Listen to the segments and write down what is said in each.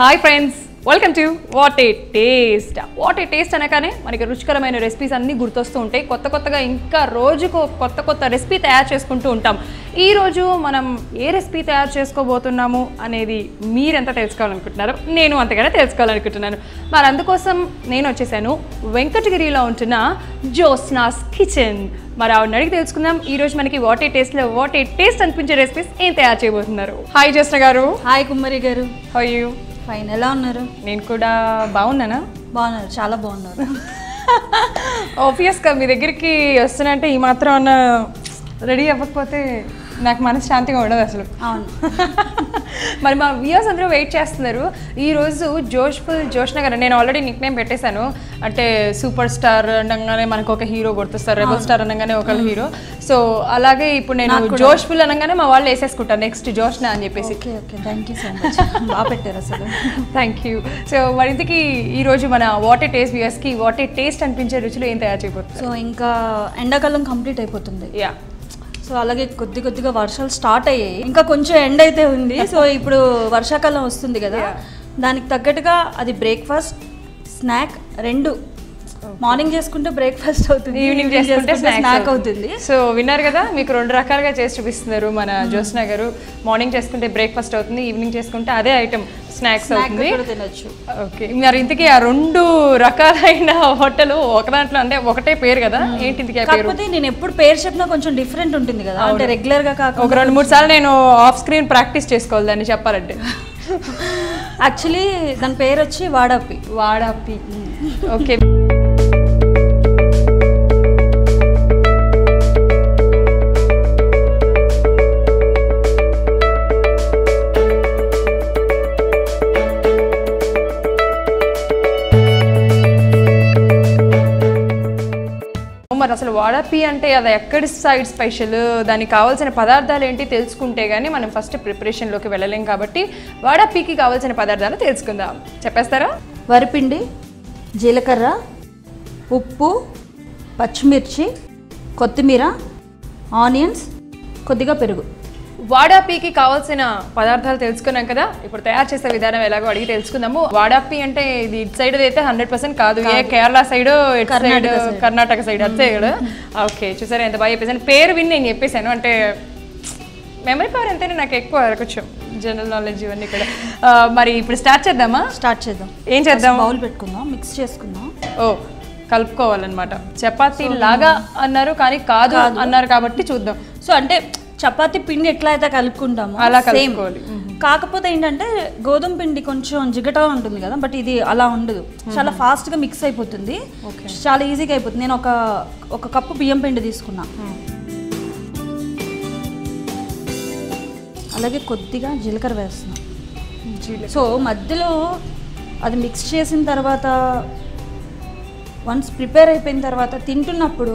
Hi friends welcome to what a taste what a taste అనగానే మనకి రుచికరమైన recipes అన్నీ గుర్తొస్తూ ఉంటాయి. కొత్త కొత్తగా ఇంకా రోజుకు కొత్త కొత్త రెసిపీ తయారు చేసుకుంటూ ఉంటాం. ఈ రోజు మనం ఏ రెసిపీ తయారు చేసుకోబోతున్నాము అనేది మీరెంత తెలుసుకోవాలనుకుంటున్నారో నేను అంతగానే తెలుసుకోవాలనుకుంటున్నాను. మరి అందుకోసం నేను వచ్చేసాను. వెంకటగిరిలో ఉంటున్న జోస్నాస్ కిచెన్ మరి ఆవిడని అడిగి తెలుసుకుందాం. ఈ రోజు మనకి వాట్ ఏ టేస్ట్లో వాట్ ఏ టేస్ట్ అనిపించే రెసిపీస్ ఏం తయారు చేయబోతున్నారు? హాయ్ జోస్న గారు. హాయ్ కుమ్మరి గారు. హౌ యూ ఫైన్ ఎలా ఉన్నారు? నేను కూడా బాగున్నానా? బాగున్నారు. చాలా బాగున్నారు. ఆబ్వియస్గా మీ దగ్గరికి వస్తున్నంటే ఈ మాత్రం అన్న రెడీ అవ్వకపోతే నాకు మనశ్శాంతిగా ఉండదు అసలు. అవును. మరి మా వ్యూయర్స్ అందరూ వెయిట్ చేస్తున్నారు. ఈ రోజు జోష్ఫుల్ జోష్ నగర్ నేను ఆల్రెడీ నిక్ నేమ్ పెట్టేశాను. అంటే సూపర్ స్టార్ అనగానే మనకు ఒక హీరో గుర్తొస్తారు. రెబల్ స్టార్ అనగానే ఒక హీరో సో అలాగే ఇప్పుడు నేను జోష్ఫుల్ అనగానే మా వాళ్ళు వేసేసుకుంటాను నెక్స్ట్ జోష్న అని చెప్పేసి. Okay okay. Thank you so much బాగా పెట్టారు అసలు. థ్యాంక్ యూ సో మరి ఇంతకీ ఈ రోజు మన వాట్ ఏ టేస్ట్ వ్యూయర్స్కి వాట్ ఏ టేస్ట్ అనిపించే రుచులు ఏం తయారు చేయబోతున్నారు? సో ఇంకా ఎండాకాలం కంప్లీట్ అయిపోతుంది. యా సో అలాగే కొద్ది కొద్దిగా వర్షాలు స్టార్ట్ అయ్యాయి. ఇంకా కొంచెం ఎండ్ అయితే ఉంది. సో ఇప్పుడు వర్షాకాలం వస్తుంది కదా. దానికి తగ్గట్టుగా అది బ్రేక్ఫాస్ట్ స్నాక్ రెండు మార్నింగ్ చేసుకుంటే బ్రేక్ఫాస్ట్ అవుతుంది ఈవినింగ్ చేసుకుంటే స్నాక్ అవుతుంది. సో విన్నారు కదా మీకు రెండు రకాలుగా చేసి చూపిస్తున్నారు మన జ్యోత్స్న గారు. మార్నింగ్ చేసుకుంటే బ్రేక్ఫాస్ట్ అవుతుంది ఈవినింగ్ చేసుకుంటే అదే ఐటమ్ స్నాక్స్ స్నాక్ అవుతుంది. తినొచ్చు. ఓకే. మరి ఇంతకీ ఆ రెండు రకాలైన హోటల్ ఒక దాంట్లో అంటే ఒకటే పేరు కదా? ఏంటి ఇంతకీ ఆ పేరు? కాకపోతే నేను ఎప్పుడు పేరు చెప్పినా కొంచెం డిఫరెంట్ ఉంటుంది కదా. అంటే రెగ్యులర్గా కాకుండా ఒక రెండు మూడు సార్లు నేను ఆఫ్ స్క్రీన్ ప్రాక్టీస్ చేసుకోవాలి దాన్ని చెప్పాలంటే. యాక్చువల్లీ దాని పేరు వచ్చి వాడాపి. వాడాపి ఓకే వడపి అంటే అది ఎక్కడి సైడ్ స్పెషల్? దానికి కావాల్సిన పదార్థాలు ఏంటి తెలుసుకుంటే కానీ మనం ఫస్ట్ ప్రిపరేషన్లోకి వెళ్ళలేం కాబట్టి వడపికి కావాల్సిన పదార్థాలు తెలుసుకుందాం. చెప్పేస్తారా? వరిపిండి జీలకర్ర ఉప్పు పచ్చిమిర్చి కొత్తిమీర ఆనియన్స్ కొద్దిగా పెరుగు. వాడాపికి కావాల్సిన పదార్థాలు తెలుసుకున్నాం కదా ఇప్పుడు తయారు చేసే విధానం ఎలాగో అడిగి తెలుసుకుందాము. వాడాపి అంటే ఇది ఇటు సైడ్ అయితే హండ్రెడ్ పర్సెంట్ కాదు ఏ కేరళ సైడ్ ఇటు సైడ్ కర్ణాటక సైడ్ అటు సైడ్ ఓకే చూసారా ఎంత బాగా చెప్పేసాను పేరు విని నేను చెప్పేశాను అంటే మెమరీ పవర్ ఎంతైనా నాకు ఎక్కువ కొంచెం జనరల్ నాలెడ్జ్ ఇవన్నీ కూడా. ఆ, మరి ఇప్పుడు స్టార్ట్ చేద్దామా? స్టార్ట్ చేద్దాం. ఏం చేద్దాం? బౌల్ పెట్టుకుందాం మిక్స్ చేసుకుందాం. ఓ కలుపుకోవాలన్నమాట. చపాతీ లాగా అన్నారు కానీ కాదు. అన్నారు కాబట్టి చూద్దాం. సో అంటే చపాతీ పిండి ఎట్లా అయితే కలుపుకుంటామో అలా. కలుపుకోవాలి. కాకపోతే ఏంటంటే గోధుమ పిండి కొంచెం జిగటా ఉంటుంది కదా బట్ ఇది అలా ఉండదు. చాలా fast గా మిక్స్ అయిపోతుంది. చాలా ఈజీగా అయిపోతుంది. నేను ఒక ఒక కప్పు బియ్యం పిండి తీసుకున్నా. అలాగే కొద్దిగా జీలకర్ర వేస్తున్నా. సో మధ్యలో అది మిక్స్ చేసిన తర్వాత వన్స్ ప్రిపేర్ అయిపోయిన తర్వాత తింటున్నప్పుడు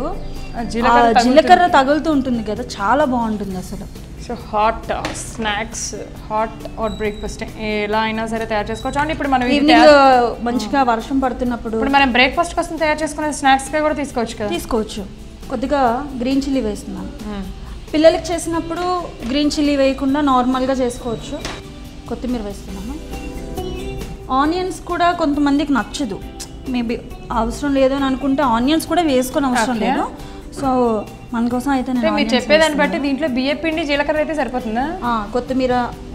జీలకర్ర జీలకర్ర తగులుతూ ఉంటుంది కదా చాలా బాగుంటుంది అసలు. So hot snacks hot hot breakfast ఎలా అయినా సరే తయారు చేసుకోవచ్చు. అంటే ఇప్పుడు మనం మంచిగా వర్షం పడుతున్నప్పుడు ఇప్పుడు మనం బ్రేక్ఫాస్ట్ కోసం తయారు చేసుకునే స్నాక్స్ కూడా తీసుకోవచ్చు కదా. తీసుకోవచ్చు. కొద్దిగా గ్రీన్ చిల్లీ వేస్తున్నాను. పిల్లలకి చేసినప్పుడు గ్రీన్ చిల్లీ వేయకుండా నార్మల్గా చేసుకోవచ్చు. కొత్తిమీర వేస్తున్నాను. ఆనియన్స్ కూడా కొంతమందికి నచ్చదు. మేబీ అవసరం లేదు అని అనుకుంటే ఆనియన్స్ కూడా వేసుకొని అవసరం లేదు. సో మన కోసం అయితే నేను మీరు చెప్పేదాన్ని బట్టి దీంట్లో బియ్య పిండి జీలకర్ర అయితే సరిపోతుందా? కొత్తిమీర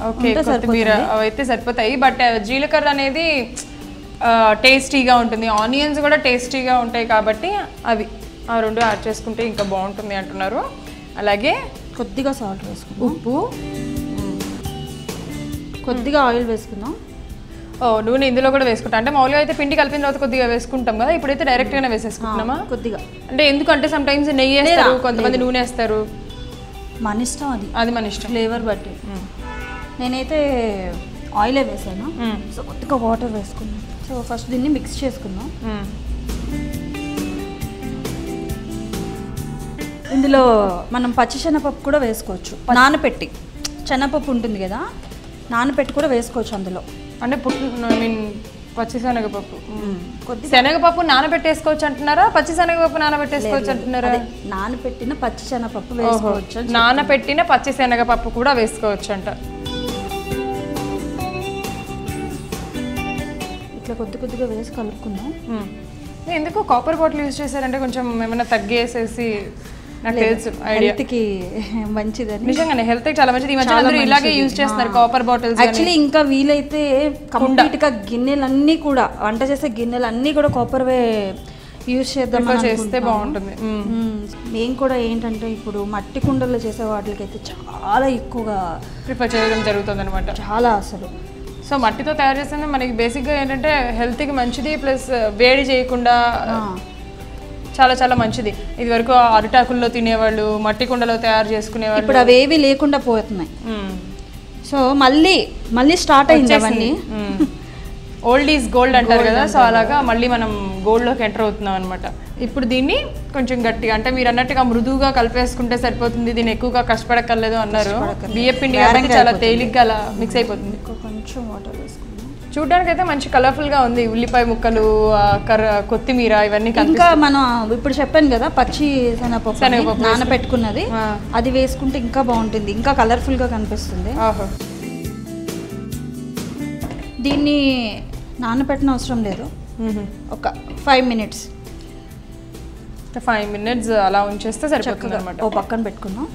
ఓకే కొత్తిమీర అయితే సరిపోతాయి. బట్ జీలకర్ర అనేది టేస్టీగా ఉంటుంది. ఆనియన్స్ కూడా టేస్టీగా ఉంటాయి కాబట్టి అవి ఆ రెండు యాడ్ చేసుకుంటే ఇంకా బాగుంటుంది అంటున్నారు. అలాగే కొద్దిగా సాల్ట్ వేసుకుందాం. ఉప్పు. కొద్దిగా ఆయిల్ వేసుకుందాం. ఓ నూనె ఇందులో కూడా వేసుకుంటా. అంటే మామూలుగా అయితే పిండి కలిపిన తర్వాత కొద్దిగా వేసుకుంటాం కదా? ఇప్పుడైతే డైరెక్ట్ గానే వేసేసుకుంటున్నామా? కొద్దిగా. అంటే ఎందుకంటే సమ్ టైమ్స్ నెయ్యి వేస్తారు కొంతమంది నూనె వేస్తారు. మన ఇష్టం అది. అది మన ఇష్టం. ఫ్లేవర్ బట్టి. నేనైతే ఆయిలే వేసాను. సో కొద్దిగా వాటర్ వేసుకున్నాం. సో ఫస్ట్ దీన్ని మిక్స్ చేసుకుందాం. మ్మ్. ఇందులో మనం పచ్చి శనగపప్పు కూడా వేసుకోవచ్చు. నానపెట్టి. శనగపప్పు ఉంటుంది కదా? నానపెట్టి కూడా వేసుకోవచ్చు అందులో. అంటే పుట్టు ఐ మీన్ పచ్చి శనగపప్పు. కొద్ది శనగపప్పు నానబెట్టేసుకోవచ్చు అంటున్నారా? పచ్చి శనగపప్పు నానబెట్టేసుకోవచ్చు అంటున్నారా? అదే నానపెట్టిన పచ్చి శనగపప్పు వేసుకోవచ్చు నానబెట్టిన పచ్చి శనగపప్పు కూడా వేసుకోవచ్చు అంట. ఇట్లా కొద్ది కొద్దిగా వేసి కలుపుకుందాం. ఎందుకు? కాపర్ బాటిల్ యూజ్ చేశారంటే కొంచెం ఏమైనా తగ్గేసేసి నాకు తెలుసు హెల్త్కి మంచిదని. నిజంగానే హెల్త్ చాలా మంచిది. ఈ మధ్య అందరూ ఇలాగే యూజ్ చేస్తున్నారు కాపర్ బాటిల్స్ యాక్చువల్లీ ఇంకా వీలైతే కంప్లీట్గా గిన్నెలన్నీ కూడా వంట చేసే గిన్నెలన్నీ కూడా కాపర్వే యూజ్ చేద్దాం చేస్తే బాగుంటుంది. మ్మ్. కూడా ఏంటంటే ఇప్పుడు మట్టి కుండల్లో చేసే వాటికైతే చాలా ఎక్కువగా ప్రిఫర్ చేయడం జరుగుతుంది అనమాట చాలా అసలు. సో మట్టితో తయారు చేస్తే మనకి బేసిక్గా ఏంటంటే హెల్త్కి మంచిది ప్లస్ వేడి చేయకుండా చాలా చాలా మంచిది. ఇది వరకు అరిటాకుల్లో తినేవాళ్ళు మట్టి కుండలో తయారు చేసుకునేవాళ్ళు. ఇప్పుడు అవేవి లేకుండా పోతున్నాయి. సో మళ్ళీ మళ్ళీ స్టార్ట్ అయింది అవన్నీ. ఓల్డ్ ఈజ్ గోల్డ్ అంటారు కదా సో అలాగా మళ్ళీ మనం గోల్డ్లోకి ఎంటర్ అవుతున్నాం అనమాట ఇప్పుడు దీన్ని కొంచెం గట్టిగా అంటే మీరు అన్నట్టుగా మృదువుగా కలిపేసుకుంటే సరిపోతుంది దీన్ని ఎక్కువగా కష్టపడక్కర్లేదు అన్నారు. బియ్య పిండి కాబట్టి చాలా తేలిగ్గా అలా మిక్స్ అయిపోతుంది. కొంచెం వాటర్ వేసుకుందాం చూడడానికి అయితే మంచి కలర్ఫుల్గా ఉంది. ఉల్లిపాయ ముక్కలు కర్ర కొత్తిమీర ఇవన్నీ ఇంకా మనం ఇప్పుడు చెప్పాను కదా పచ్చి శనగపప్పు నానబెట్టుకున్నది. అది వేసుకుంటే ఇంకా బాగుంటుంది. ఇంకా కలర్ఫుల్గా కనిపిస్తుంది. దీన్ని నానబెట్టిన అవసరం లేదు. ఒక ఫైవ్ మినిట్స్ ఫైవ్ మినిట్స్ అలా ఉంచేస్తే సరిపోతుంది అనమాట ఓ పక్కన పెట్టుకుందాం.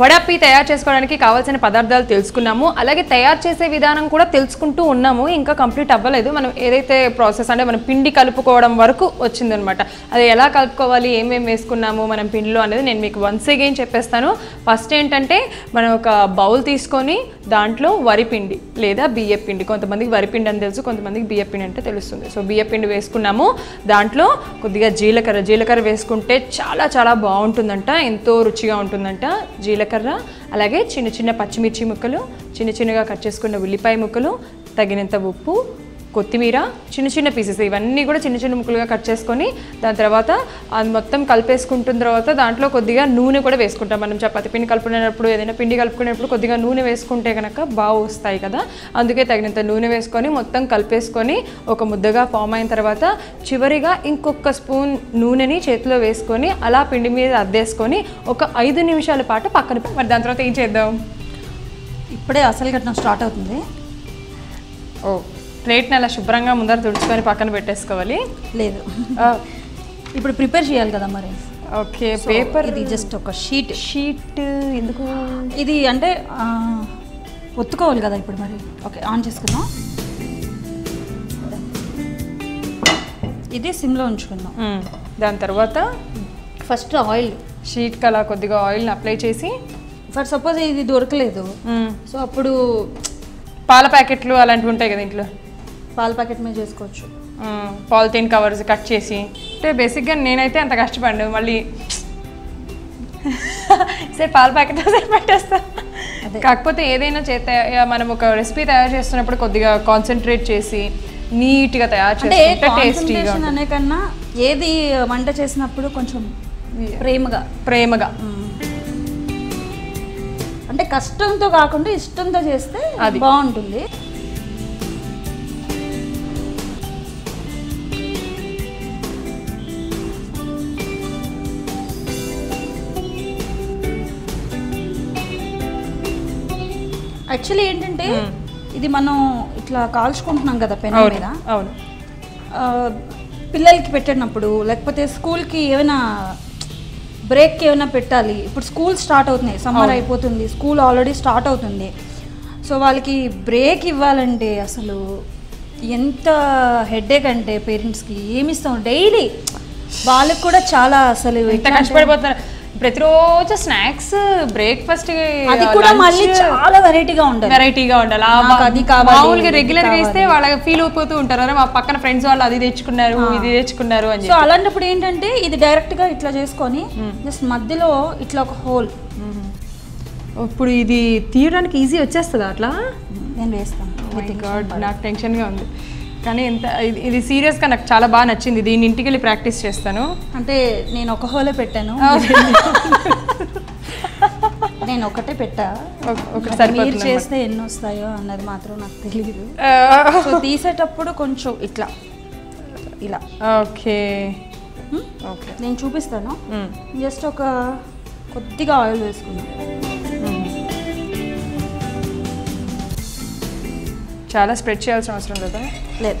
వడప్పి తయారు చేసుకోవడానికి కావాల్సిన పదార్థాలు తెలుసుకున్నాము. అలాగే తయారు చేసే విధానం కూడా తెలుసుకుంటూ ఉన్నాము. ఇంకా కంప్లీట్ అవ్వలేదు. మనం ఏదైతే ప్రాసెస్ అంటే మనం పిండి కలుపుకోవడం వరకు వచ్చిందనమాట అది ఎలా కలుపుకోవాలి? ఏమేమి వేసుకున్నాము మనం పిండిలో అనేది నేను మీకు వన్స్ అగైన్ చెప్పేస్తాను. ఫస్ట్ ఏంటంటే మనం ఒక బౌల్ తీసుకొని దాంట్లో వరి పిండి లేదా బియ్య పిండి. కొంతమందికి వరి పిండి అని తెలుసు కొంతమందికి బియ్య పిండి అంటే తెలుస్తుంది. సో బియ్య పిండి వేసుకున్నాము. దాంట్లో కొద్దిగా జీలకర్ర జీలకర్ర వేసుకుంటే చాలా చాలా బాగుంటుందంట ఎంతో రుచిగా ఉంటుందంట జీలకర్ర అలాగే చిన్న చిన్న పచ్చిమిర్చి ముక్కలు చిన్న చిన్నగా కట్ చేసుకున్న ఉల్లిపాయ ముక్కలు తగినంత ఉప్పు కొత్తిమీర చిన్న చిన్న పీసెస్ ఇవన్నీ కూడా చిన్న చిన్న ముక్కలుగా కట్ చేసుకొని దాని తర్వాత అది మొత్తం కలిపేసుకుంటున్న తర్వాత దాంట్లో కొద్దిగా నూనె కూడా వేసుకుంటాం. మనం చపాతి పిండి కలుపుకునేటప్పుడు ఏదైనా పిండి కలుపుకునేటప్పుడు కొద్దిగా నూనె వేసుకుంటే కనుక బాగా వస్తాయి కదా. అందుకే తగినంత నూనె వేసుకొని మొత్తం కలిపేసుకొని ఒక ముద్దగా ఫామ్ అయిన తర్వాత చివరిగా ఇంకొక స్పూన్ నూనెని చేతిలో వేసుకొని అలా పిండి మీద అద్దేసుకొని ఒక ఐదు నిమిషాల పాటు పక్కన మరి దాని తర్వాత ఏం చేద్దాం? ఇప్పుడే అసలు ఘటన స్టార్ట్ అవుతుంది. ఓ ప్లేట్ని అలా శుభ్రంగా ముందర తుడుచుకొని పక్కన పెట్టేసుకోవాలి. లేదు. ఇప్పుడు ప్రిపేర్ చేయాలి కదా మరి. ఓకే పేపర్ ఇది జస్ట్ ఒక షీట్. షీట్ ఎందుకు? ఇది అంటే ఒత్తుకోవాలి కదా ఇప్పుడు మరి. ఓకే ఆన్ చేసుకుందాం. ఇది సిమ్లో ఉంచుకుందాం. దాని తర్వాత ఫస్ట్ ఆయిల్. షీట్కి అలా కొద్దిగా ఆయిల్ని అప్లై చేసి ఫర్ సపోజ్ ఇది దొరకలేదు. సో అప్పుడు పాల ప్యాకెట్లు అలాంటివి ఉంటాయి కదా ఇంట్లో. పాల ప్యాకెట్ మీద చేసుకోవచ్చు. పాలిథీన్ కవర్స్ కట్ చేసి. అంటే బేసిక్గా నేనైతే అంత కష్టపడి మళ్ళీ సరే పాల ప్యాకెట్ సరే పెట్టేస్తా. కాకపోతే ఏదైనా చేత మనం ఒక రెసిపీ తయారు చేస్తున్నప్పుడు కొద్దిగా కాన్సన్ట్రేట్ చేసి నీట్గా తయారు అంటే చేసుకుంటే టేస్టీగా అనే కన్నా ఏది వంట చేసినప్పుడు కొంచెం ప్రేమగా. ప్రేమగా. అంటే కష్టంతో కాకుండా ఇష్టంతో చేస్తే అది. బాగుంటుంది. యాక్చువల్లీ ఏంటంటే ఇది మనం ఇట్లా కాల్చుకుంటున్నాం కదా పెన్ మీద. అవును. పిల్లలకి పెట్టినప్పుడు లేకపోతే స్కూల్కి ఏమైనా బ్రేక్కి ఏమైనా పెట్టాలి. ఇప్పుడు స్కూల్ స్టార్ట్ అవుతున్నాయి సమ్మర్ అయిపోతుంది స్కూల్ ఆల్రెడీ స్టార్ట్ అవుతుంది. సో వాళ్ళకి బ్రేక్ ఇవ్వాలంటే అసలు ఎంత హెడేక్ అంటే పేరెంట్స్కి ఏమి ఇస్తాం? డైలీ వాళ్ళకి కూడా చాలా అసలు ఎంత కష్టపడిపోతున్నారు. ప్రతిరోజు స్నాక్స్ బ్రేక్ఫాస్ట్ అది కూడా మళ్ళీ చాలా వెరైటీగా ఉండాలి. వెరైటీగా ఉండాలి. అది మామూలుగా రెగ్యులర్గా ఇస్తే వాళ్ళ ఫీల్ అయిపోతూ ఉంటారు. అరే మా పక్కన ఫ్రెండ్స్ వాళ్ళు అది తెచ్చుకున్నారు ఇది తెచ్చుకున్నారు అని సో అలాంటప్పుడు ఏంటంటే ఇది డైరెక్ట్గా ఇట్లా చేసుకొని జస్ట్ మధ్యలో ఇట్లా ఒక హోల్ ఇప్పుడు ఇది తీయడానికి ఈజీ వచ్చేస్తుందా అట్లా? నేను వేస్తాను. గాడ్ నాకు టెన్షన్గా ఉంది. కానీ ఎంత ఇది- ఇది సీరియస్గా నాకు చాలా బాగా నచ్చింది. దీన్ని ఇంటికి వెళ్ళి ప్రాక్టీస్ చేస్తాను. అంటే నేను ఒక హోలే పెట్టాను. నేను ఒకటే పెట్టా. ఒక- ఒకటి మీరు చేస్తే ఎన్ని వస్తాయో అన్నది మాత్రం నాకు తెలియదు సో తీసేటప్పుడు కొంచెం ఇట్లా. ఇలా. ఓకే? ఓకే. నేను చూపిస్తాను. జస్ట్ ఒక కొద్దిగా ఆయిల్ వేసుకున్నాను చాలా స్ప్రెడ్ చేయాల్సిన అవసరం లేదా? లేదు.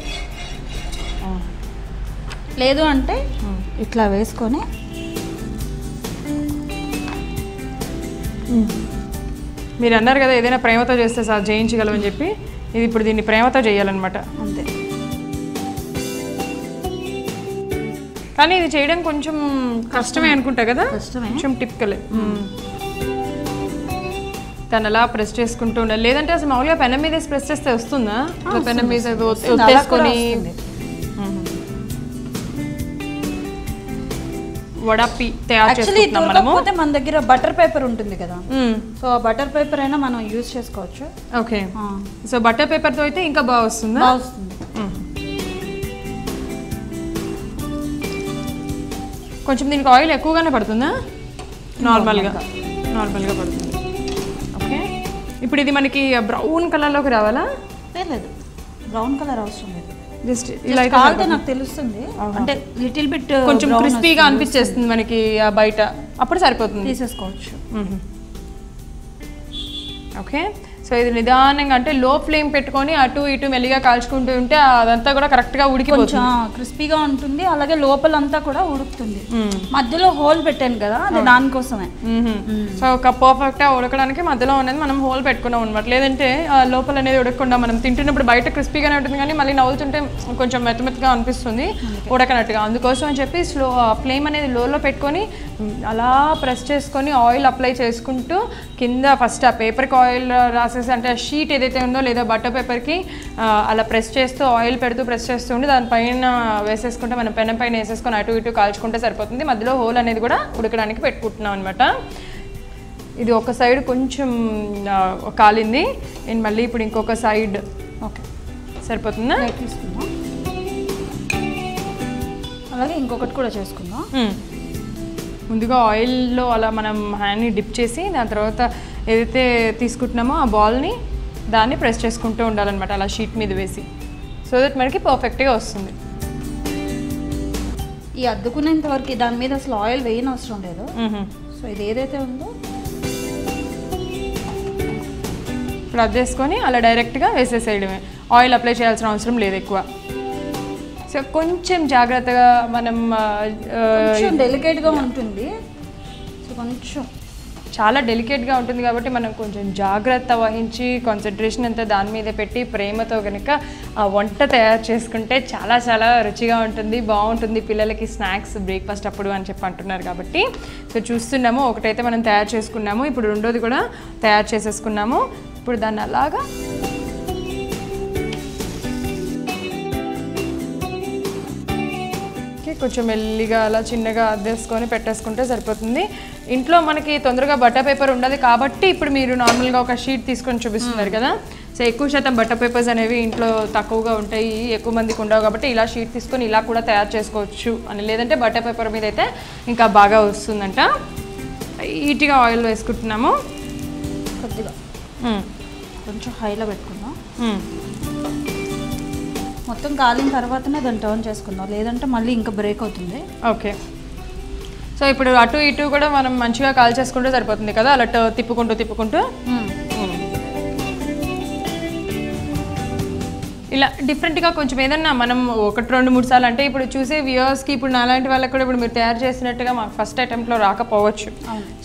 లేదు అంటే ఇట్లా వేసుకొని మీరు అన్నారు కదా ఏదైనా ప్రేమతో చేస్తే సార్ జయించగలమని చెప్పి. ఇది ఇప్పుడు దీన్ని ప్రేమతో చేయాలన్నమాట. అంతే. కానీ ఇది చేయడం కొంచెం కష్టమే అనుకుంటా కదా. కొంచెం టిపికల్ తను అలా ప్రెస్ చేసుకుంటూ ఉండాలి. లేదంటే అసలు మామూలుగా పెనం మీద ప్రెస్ చేస్తే వస్తుందా? పెనం మీద ఒత్తేసుకొని. వడపి తయారు చేసుకుంటున్నాం మనము. మన దగ్గర బటర్ పేపర్ ఉంటుంది కదా. సో ఆ బటర్ పేపర్ అయినా మనం యూజ్ చేసుకోవచ్చు. ఓకే. సో బటర్ పేపర్తో అయితే ఇంకా బాగా వస్తుందా. కొంచెం దీనికి ఆయిల్ ఎక్కువగానే పడుతుందా? నార్మల్గా నార్మల్గా పడుతుంది. ఇప్పుడు ఇది మనకి బ్రౌన్ కలర్లోకి రావాలా? లేదు, బ్రౌన్ కలర్ అవసరం లేదు. జస్ట్ ఇలా కాలితే నాకు తెలుస్తుంది. అంటే లిటిల్ బిట్ కొంచెం క్రిస్పీగా అనిపించేస్తుంది మనకి ఆ బయట. అప్పుడు సరిపోతుంది. తీసేసుకోవచ్చు. ఓకే. సో ఇది నిదానంగా అంటే లో ఫ్లేమ్ పెట్టుకొని అటు ఇటు మెల్లిగా కాల్చుకుంటూ ఉంటే అదంతా కూడా కరెక్ట్గా ఉడికిపోతుంది. కొంచెం క్రిస్పీగా ఉంటుంది. అలాగే లోపలంతా కూడా ఉడుకుతుంది. మధ్యలో హోల్ పెట్టాను కదా అది దానికోసమే. సో ఒక పర్ఫెక్ట్గా ఉడకడానికి మధ్యలో అనేది మనం హోల్ పెట్టుకున్నాం అనమాట లేదంటే ఆ లోపల అనేది ఉడకకుండా మనం తింటున్నప్పుడు బయట క్రిస్పీగానే ఉంటుంది కానీ మళ్ళీ నవ్వుతుంటే కొంచెం మెత్త మెత్తగా అనిపిస్తుంది ఉడకనట్టుగా. అందుకోసం అని చెప్పి స్లో ఫ్లేమ్ అనేది లోలో పెట్టుకొని మ్, అలా ప్రెస్ చేసుకొని ఆయిల్ అప్లై చేసుకుంటూ కింద ఫస్ట్ ఆ పేపర్కి ఆయిల్ రాసేసి అంటే ఆ షీట్ ఏదైతే ఉందో లేదా బటర్ పేపర్కి అలా ప్రెస్ చేస్తూ ఆయిల్ పెడుతూ ప్రెస్ చేస్తూ ఉండి దానిపైన వేసేసుకుంటే మనం పెనం పైన వేసేసుకొని అటు ఇటు కాల్చుకుంటే సరిపోతుంది. మధ్యలో హోల్ అనేది కూడా ఉడకడానికి పెట్టుకుంటున్నాం అనమాట ఇది ఒక సైడ్ కొంచెం కాలింది. నేను మళ్ళీ ఇప్పుడు ఇంకొక సైడ్ ఓకే. సరిపోతుందా? తీసుకుందాం. అలాగే ఇంకొకటి కూడా చేసుకుందాం. ముందుగా ఆయిల్లో అలా మనం హ్యాండ్ని డిప్ చేసి దాని తర్వాత ఏదైతే తీసుకుంటున్నామో ఆ బాల్ని దాన్ని ప్రెస్ చేసుకుంటూ ఉండాలన్నమాట అలా షీట్ మీద వేసి. సో దట్ మనకి పర్ఫెక్ట్గా వస్తుంది. ఈ అద్దుకునేంత వరకు దాని మీద అసలు ఆయిల్ వేయని అవసరం లేదు. సో ఇది ఏదైతే ఉందో ఇప్పుడు అది చేసుకొని అలా డైరెక్ట్గా వేసేసేయడమే. ఆయిల్ అప్లై చేయాల్సిన అవసరం లేదు ఎక్కువ. సో కొంచెం జాగ్రత్తగా మనం డెలికేట్గా ఉంటుంది. సో కొంచెం. చాలా డెలికేట్గా ఉంటుంది కాబట్టి మనం కొంచెం జాగ్రత్త వహించి కాన్సన్ట్రేషన్ అంతా దాని మీద పెట్టి ప్రేమతో కనుక ఆ వంట తయారు చేసుకుంటే చాలా చాలా రుచిగా ఉంటుంది బాగుంటుంది. పిల్లలకి స్నాక్స్ బ్రేక్ఫాస్ట్ అప్పుడు అని చెప్పి అంటున్నారు కాబట్టి. సో చూస్తున్నాము ఒకటైతే మనం తయారు చేసుకున్నాము. ఇప్పుడు రెండోది కూడా తయారు చేసేసుకున్నాము. ఇప్పుడు దాన్ని అలాగా కొంచెం మెల్లిగా అలా చిన్నగా అద్దేసుకొని పెట్టేసుకుంటే సరిపోతుంది. ఇంట్లో మనకి తొందరగా బటర్ పేపర్ ఉండదు కాబట్టి ఇప్పుడు మీరు నార్మల్గా ఒక షీట్ తీసుకొని చూపిస్తున్నారు కదా. సో ఎక్కువ శాతం బటర్ పేపర్స్ అనేవి ఇంట్లో తక్కువగా ఉంటాయి ఎక్కువ మందికి ఉండవు కాబట్టి ఇలా షీట్ తీసుకొని ఇలా కూడా తయారు చేసుకోవచ్చు అని. లేదంటే బటర్ పేపర్ మీద అయితే ఇంకా బాగా వస్తుందంట. ఈటీగా ఆయిల్ వేసుకుంటున్నాము. కొద్దిగా. కొంచెం హైలో పెట్టుకుందాం. మొత్తం కాలిన తర్వాతనే దాన్ని టర్న్ చేసుకుందాం. లేదంటే మళ్ళీ ఇంకా బ్రేక్ అవుతుంది. ఓకే. సో ఇప్పుడు అటు ఇటు కూడా మనం మంచిగా కాల్ చేసుకుంటే సరిపోతుంది కదా? అలా తిప్పుకుంటూ తిప్పుకుంటూ? ఇలా డిఫరెంట్గా కొంచెం ఏదన్నా మనం ఒకటి రెండు మూడు సార్లు అంటే ఇప్పుడు చూసే వ్యూవర్స్కి ఇప్పుడు నాలాంటి వాళ్ళకి కూడా ఇప్పుడు మీరు తయారు చేసినట్టుగా మాకు ఫస్ట్ అటెంప్ట్లో రాకపోవచ్చు.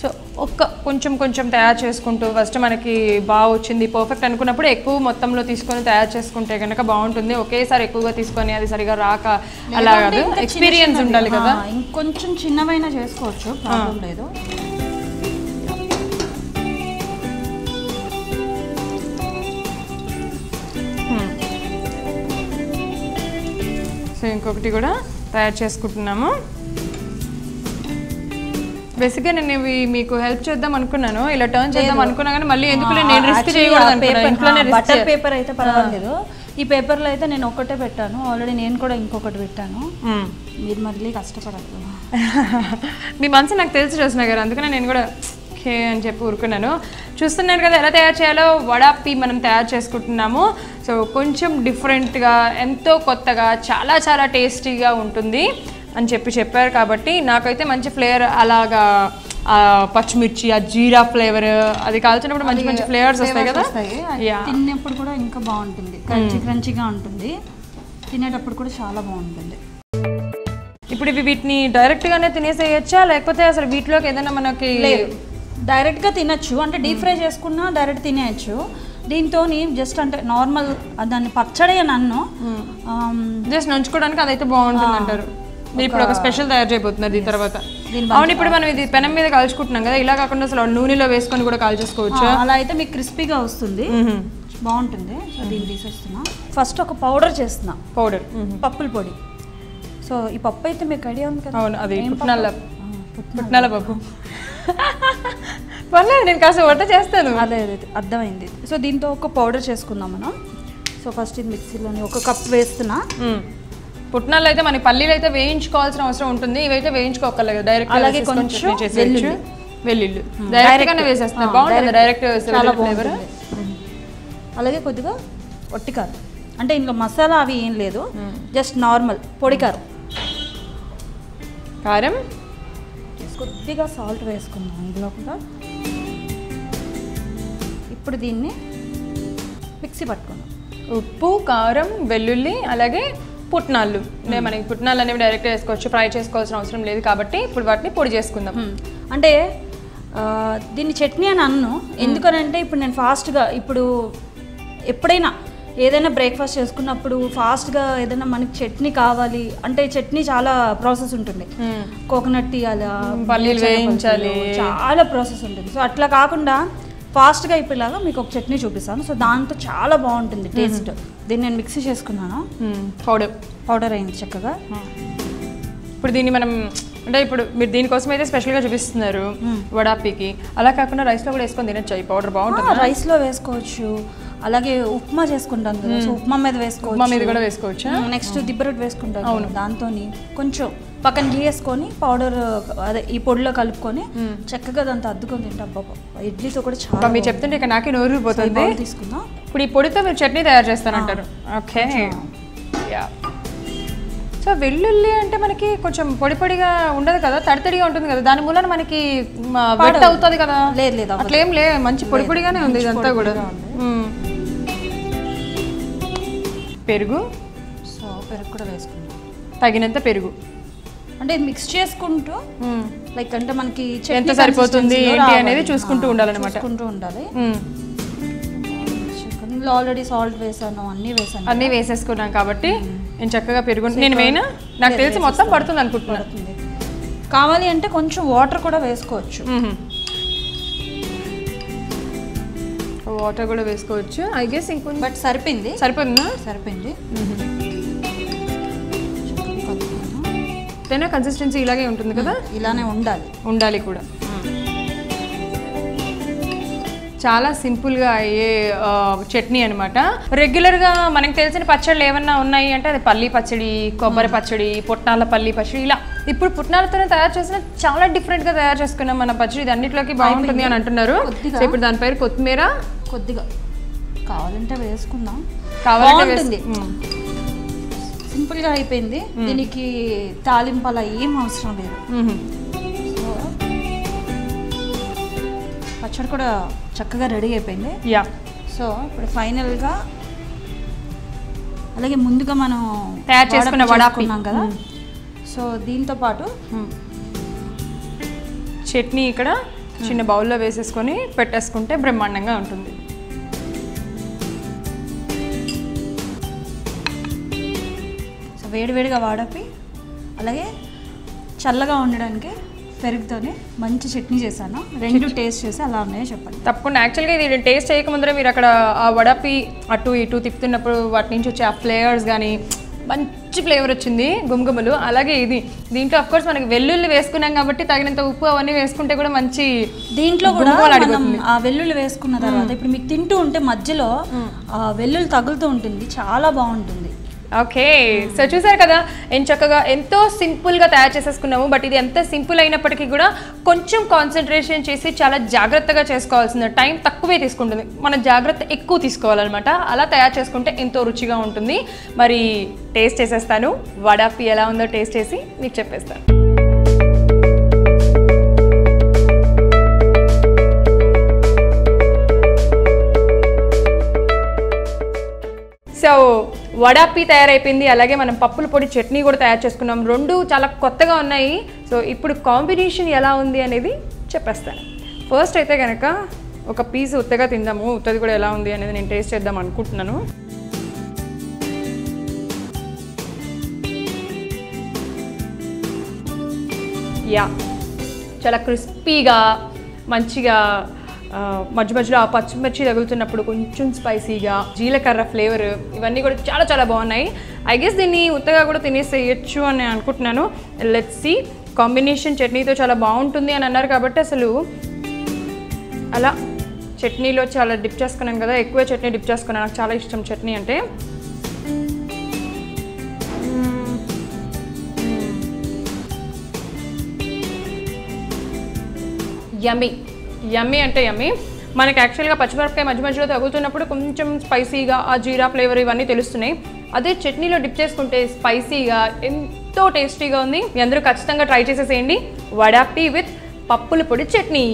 సో ఒక్క కొంచెం కొంచెం తయారు చేసుకుంటూ ఫస్ట్ మనకి బాగా వచ్చింది పర్ఫెక్ట్ అనుకున్నప్పుడు ఎక్కువ మొత్తంలో తీసుకొని తయారు చేసుకుంటే కనుక బాగుంటుంది. ఒకేసారి ఎక్కువగా తీసుకొని అది సరిగా రాక అలా కాదు. ఎక్స్పీరియన్స్ ఉండాలి కదా. ఇంకొంచెం చిన్నవైనా చేసుకోవచ్చు. ప్రాబ్లం లేదు. ఇంకొకటి కూడా తయారు చేసుకుంటున్నాము. బేసిక్గా నేను ఇవి మీకు హెల్ప్ చేద్దాం అనుకున్నాను. ఇలా టర్న్ చేద్దాం అనుకున్నా కానీ మళ్ళీ ఎందుకు నేను రిస్క్ చేయకూడదు బటర్ పేపర్ అయితే పర్వాలేదు. ఈ పేపర్లో అయితే నేను ఒకటే పెట్టాను. ఆల్రెడీ నేను కూడా ఇంకొకటి పెట్టాను. మీరు మళ్ళీ కష్టపడద్దు. మీ మనసు నాకు తెలిసి చూసిన గారు అందుకనే నేను కూడా ఓకే అని చెప్పి ఊరుకున్నాను. చూస్తున్నారు కదా ఎలా తయారు చేయాలో వడాపి మనం తయారు చేసుకుంటున్నాము. సో కొంచెం డిఫరెంట్గా ఎంతో కొత్తగా చాలా చాలా టేస్టీగా ఉంటుంది అని చెప్పి చెప్పారు కాబట్టి నాకైతే మంచి ఫ్లేవర్ అలాగా పచ్చిమిర్చి ఆ జీరా ఫ్లేవర్ అది కాల్చినప్పుడు మంచి మంచి ఫ్లేవర్స్ వస్తాయి కదా? తిన్నప్పుడు కూడా ఇంకా బాగుంటుంది. క్రంచీ క్రంచీగా ఉంటుంది. తినేటప్పుడు కూడా చాలా బాగుంటుంది. ఇప్పుడు ఇవి వీటిని డైరెక్ట్ గానే తినేసేయచ్చా? లేకపోతే అసలు వీటిలోకి ఏదైనా మనకి డైరెక్ట్గా తినచ్చు. అంటే డీప్ ఫ్రై చేసుకున్నా డైరెక్ట్ తినేయచ్చు. దీంతో జస్ట్ అంటే నార్మల్ దాన్ని పచ్చడి అని అన్ను. జస్ట్ నంచుకోవడానికి అదైతే బాగుంటుంది అంటారు మీరు ఇప్పుడు ఒక స్పెషల్ తయారు చేయబోతున్నారు దీని తర్వాత. అవును ఇప్పుడు మనం ఇది పెనం మీద కాల్చుకుంటున్నాం కదా ఇలా కాకుండా అసలు నూనెలో వేసుకొని కూడా కాల్చేసుకోవచ్చు? అలా అయితే మీకు క్రిస్పీగా వస్తుంది. బాగుంటుంది. సో దీన్ని తీసేస్తున్నా. ఫస్ట్ ఒక పౌడర్ చేస్తున్నా. పౌడర్ పప్పుల పొడి. సో ఈ పప్పు అయితే మీకు ఐడియా ఉంది కదా? అవును అది పుట్నాల. పుట్నాల పప్పు. పర్లేదు నేను కాస్త వంట చేస్తాను. అదే అదే అర్థమైంది. సో దీంతో ఒక పౌడర్ చేసుకుందాం మనం. సో ఫస్ట్ ఇది మిక్సీలోని ఒక కప్ వేస్తున్నా. పుట్నాలు అయితే మనకి పల్లీలు అయితే వేయించుకోవాల్సిన అవసరం ఉంటుంది. ఇవైతే వేయించుకోకర్లేదు. డైరెక్ట్ అలాగే కొంచెం చేసేయచ్చు. వెల్లుల్లి. డైరెక్ట్ గానే వేసేస్తా బాగుంటుంది. డైరెక్ట్ ఫ్లేవర్ అలాగే కొద్దిగా ఒట్టి కారం అంటే ఇందులో మసాలా అవి ఏం లేదు. జస్ట్ నార్మల్ పొడి కారం కారం. కొద్దిగా సాల్ట్ వేసుకుందాం. ఇందులో కూడా ఇప్పుడు దీన్ని మిక్సీ పట్టుకుందాం. ఉప్పు కారం వెల్లుల్లి అలాగే పుట్నాలు. అంటే మనకి పుట్నాలు అనేవి డైరెక్ట్ వేసుకోవచ్చు ఫ్రై చేసుకోవాల్సిన అవసరం లేదు కాబట్టి ఇప్పుడు వాటిని పొడి చేసుకుందాం. అంటే దీన్ని చట్నీ అని అన్ను. ఎందుకనంటే ఇప్పుడు నేను ఫాస్ట్గా ఇప్పుడు ఎప్పుడైనా ఏదైనా బ్రేక్ఫాస్ట్ చేసుకున్నప్పుడు ఫాస్ట్గా ఏదైనా మనకి చట్నీ కావాలి అంటే చట్నీ చాలా ప్రాసెస్ ఉంటుంది. కోకోనట్ తీయాలా పల్లీలు వేయించాలి. చాలా ప్రాసెస్ ఉంటుంది. సో అట్లా కాకుండా ఫాస్ట్గా అయిపోయేలాగా మీకు ఒక చట్నీ చూపిస్తాను. సో దాంతో చాలా బాగుంటుంది టేస్ట్ దీన్ని నేను మిక్సీ చేసుకున్నాను. పౌడర్ పౌడర్ అయింది చక్కగా. ఇప్పుడు దీన్ని మనం అంటే ఇప్పుడు మీరు దీనికోసం అయితే స్పెషల్గా చూపిస్తున్నారు వడాపీకి అలా కాకుండా రైస్లో కూడా వేసుకొని తినచ్చు? ఈ పౌడర్ బాగుంటుంది? రైస్లో వేసుకోవచ్చు. అలాగే ఉప్మా చేసుకుంటాం కదా సో ఉప్మా మీద వేసుకోవచ్చు. ఉప్మా మీద కూడా వేసుకోవచ్చా? నెక్స్ట్ దిబ్బరొట్టు వేసుకుంటాం అవును. దాంతో కొంచెం పక్కన గీయేసుకొని పౌడర్ అదే ఈ పొడిలో కలుపుకొని చక్కగా దాంతో అద్దుకొని తింటాం బాబా ఇడ్లీతో కూడా చాలా మీరు చెప్తుంటే ఇక నాకే నోరు పోతుంది తీసుకుందాం. ఇప్పుడు ఈ పొడితో మీరు చట్నీ తయారు చేస్తారంటారు ఓకే. యా. సో వెల్లుల్లి అంటే మనకి కొంచెం పొడి పొడిగా ఉండదు కదా తడి తడిగా ఉంటుంది కదా దాని మూలన మనకి వెట్ అవుతుంది కదా. లేదు లేదు. అట్లేం లే మంచి పొడి పొడిగానే ఉంది ఇదంతా కూడా. పెరుగు. సో పెరుగు కూడా వేసుకుందాం. తగినంత పెరుగు. అంటే మిక్స్ చేసుకుంటూ. లైక్ అంటే మనకి ఎంత సరిపోతుంది ఏంటి. అనేది చూసుకుంటూ ఉండాలన్నమాట. చూసుకుంటూ ఉండాలి. ఆల్రెడీ సాల్ట్ వేసాను అన్నీ వేసాను అన్నీ వేసేసుకున్నాం కాబట్టి నేను చక్కగా పెరుగు నేను మెయిన్ నాకు తెలిసి మొత్తం పడుతుంది అనుకుంటున్నాను కావాలి అంటే కొంచెం వాటర్ కూడా వేసుకోవచ్చు. వాటర్ కూడా వేసుకోవచ్చు. ఐ గెస్ ఇంకొంచెం బట్ సరిపోయింది? సరిపోయింది? తేనా కన్సిస్టెన్సీ ఇలాగే ఉంటుంది కదా? ఇలానే ఉండాలి. ఉండాలి కూడా. చాలా సింపుల్గా అయ్యే చట్నీ అనమాట రెగ్యులర్గా మనకు తెలిసిన పచ్చళ్ళు ఏమన్నా ఉన్నాయి అంటే అది పల్లి పచ్చడి కొబ్బరి పచ్చడి పుట్నాల పల్లి పచ్చడి ఇలా. ఇప్పుడు పుట్నాలతోనే తయారు చేసిన చాలా డిఫరెంట్గా తయారు చేసుకున్నాం మన పచ్చడి ఇది అన్నిట్లోకి బాగుంటుంది అని అంటున్నారు. ఇప్పుడు దాని పేరు కొత్తిమీర. కొద్దిగా. కావాలంటే వేసుకుందాం. కావాలంటే బాగుంటుంది. వేసు- మ్మ్. సింపుల్గా అయిపోయింది దీనికి తాలింపు అలా ఏం అవసరం లేదు. పచ్చడి కూడా చక్కగా రెడీ అయిపోయింది. యా. సో ఇప్పుడు ఫైనల్గా అలాగే ముందుగా మనం తయారు చేసుకున్న. చేసుకున్నాం కదా. సో దీంతో పాటు చట్నీ ఇక్కడ చిన్న బౌల్లో వేసేసుకొని పెట్టేసుకుంటే బ్రహ్మాండంగా ఉంటుంది. సో వేడివేడిగా వాడపి అలాగే చల్లగా ఉండడానికి పెరుగుతోనే మంచి చట్నీ చేశాను. రెండు టేస్ట్ చేసి అలా ఉన్నాయో చెప్పండి. తప్పకుండా. యాక్చువల్గా ఇది టేస్ట్ చేయకముందరే మీరు అక్కడ ఆ వడపి అటు ఇటు తిప్పుతున్నప్పుడు వాటి నుంచి వచ్చే ఆ ఫ్లేవర్స్ కానీ మంచి ఫ్లేవర్ వచ్చింది గుమగుమలు. అలాగే ఇది. దీంట్లో అఫ్ కోర్స్ మనకి వెల్లుల్లి వేసుకున్నాం కాబట్టి తగినంత ఉప్పు అవన్నీ వేసుకుంటే కూడా మంచి దీంట్లో కూడా మనం. ఆ వెల్లుల్లి వేసుకున్న తర్వాత ఇప్పుడు మీకు తింటూ ఉంటే మధ్యలో ఆ వెల్లుల్లి తగులుతూ ఉంటుంది. చాలా బాగుంటుంది. ఓకే సో చూసారు కదా ఏం చక్కగా ఎంతో సింపుల్గా తయారు చేసేసుకున్నాము బట్ ఇది ఎంత సింపుల్ అయినప్పటికీ కూడా కొంచెం కాన్సన్ట్రేషన్ చేసి చాలా జాగ్రత్తగా చేసుకోవాల్సింది టైం తక్కువే తీసుకుంటుంది. మన జాగ్రత్త ఎక్కువ తీసుకోవాలన్నమాట. అలా తయారు చేసుకుంటే ఎంతో రుచిగా ఉంటుంది. మరి టేస్ట్ చేసేస్తాను. వడాపి ఎలా ఉందో టేస్ట్ చేసి మీకు చెప్పేస్తాను. సో వడాపి తయారైపోయింది అలాగే మనం పప్పుల పొడి చట్నీ కూడా తయారు చేసుకున్నాం. రెండు చాలా కొత్తగా ఉన్నాయి. సో ఇప్పుడు కాంబినేషన్ ఎలా ఉంది అనేది చెప్పేస్తాను. ఫస్ట్ అయితే కనుక ఒక పీస్ ఉత్తగా తిందాము. ఉత్తది కూడా ఎలా ఉంది అనేది నేను టేస్ట్ చేద్దాం అనుకుంటున్నాను. యా చాలా క్రిస్పీగా మంచిగా మధ్య మధ్యలో ఆ పచ్చిమిర్చి తగులుతున్నప్పుడు కొంచెం స్పైసీగా జీలకర్ర ఫ్లేవర్ ఇవన్నీ కూడా చాలా చాలా బాగున్నాయి. ఐ గెస్ దీన్ని ఉత్తగా కూడా తినేసేయచ్చు అని నేను అనుకుంటున్నాను. లెట్స్ సి కాంబినేషన్ చట్నీతో చాలా బాగుంటుంది అని అన్నారు కాబట్టి అసలు అలా చట్నీలో చాలా డిప్ చేసుకున్నాను కదా ఎక్కువ చట్నీ డిప్ చేసుకున్నాను. నాకు చాలా ఇష్టం చట్నీ అంటే. యమీ యమ్మీ అంటే యమ్మీ మనకి యాక్చువల్గా పచ్చిమిరపకాయ మధ్య మధ్యలో తగులుతున్నప్పుడు కొంచెం స్పైసీగా ఆ జీరా ఫ్లేవర్ ఇవన్నీ తెలుస్తున్నాయి. అదే చట్నీలో డిప్ చేసుకుంటే స్పైసీగా ఎంతో టేస్టీగా ఉంది. మీ అందరూ ఖచ్చితంగా ట్రై చేసేసేయండి. వడాపి విత్ పప్పుల పొడి చట్నీ.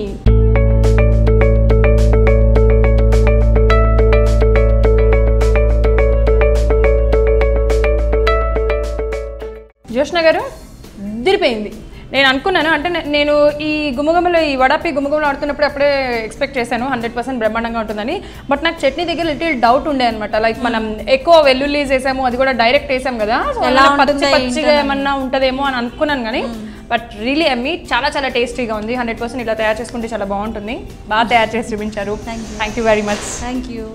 జోష్ణ గారు దిరిపోయింది నేను అనుకున్నాను. అంటే నేను ఈ గుమ్మగుమ్మలో ఈ వడాపి గుమ్మగుమ్మలు ఆడుతున్నప్పుడు అప్పుడే ఎక్స్పెక్ట్ చేశాను. హండ్రెడ్ పర్సెంట్ బ్రహ్మాండంగా ఉంటుందని. బట్ నాకు చట్నీ దగ్గర లిటిల్ డౌట్ ఉండే అనమాట లైక్ మనం ఎక్కువ వెల్లుల్లి వేసాము అది కూడా డైరెక్ట్ వేసాం కదా. పచ్చి పచ్చిగా ఏమన్నా ఉంటుందేమో అని అనుకున్నాను కానీ బట్ రియలీ అమ్మి చాలా చాలా టేస్టీగా ఉంది. హండ్రెడ్ పర్సెంట్ ఇలా తయారు చేసుకుంటే చాలా బాగుంటుంది. బాగా తయారు చేసి చూపించారు. Thank you very much thank you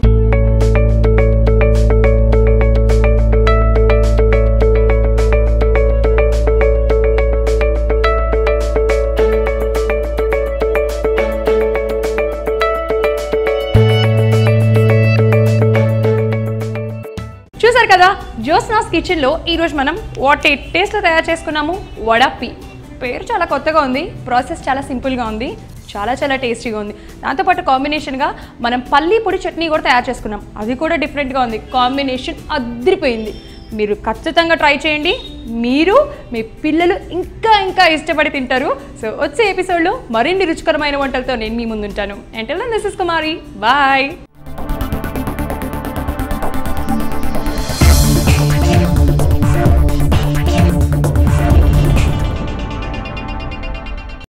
చూసారు కదా జోస్నాస్ కిచెన్లో ఈరోజు మనం వాట్ ఎయిట్ టేస్ట్లో తయారు చేసుకున్నాము. వడప్పి పేరు చాలా కొత్తగా ఉంది ప్రాసెస్ చాలా సింపుల్గా ఉంది చాలా చాలా టేస్టీగా ఉంది. దాంతోపాటు కాంబినేషన్గా మనం పల్లీ పొడి చట్నీ కూడా తయారు చేసుకున్నాం. అది కూడా డిఫరెంట్గా ఉంది. కాంబినేషన్ అదిరిపోయింది. మీరు ఖచ్చితంగా ట్రై చేయండి. మీరు మీ పిల్లలు ఇంకా ఇంకా ఇష్టపడి తింటారు. సో వచ్చే ఎపిసోడ్లో మరిన్ని రుచికరమైన వంటలతో నేను మీ ముందుంటాను. అంటే దిస్ ఇస్ కుమారి బాయ్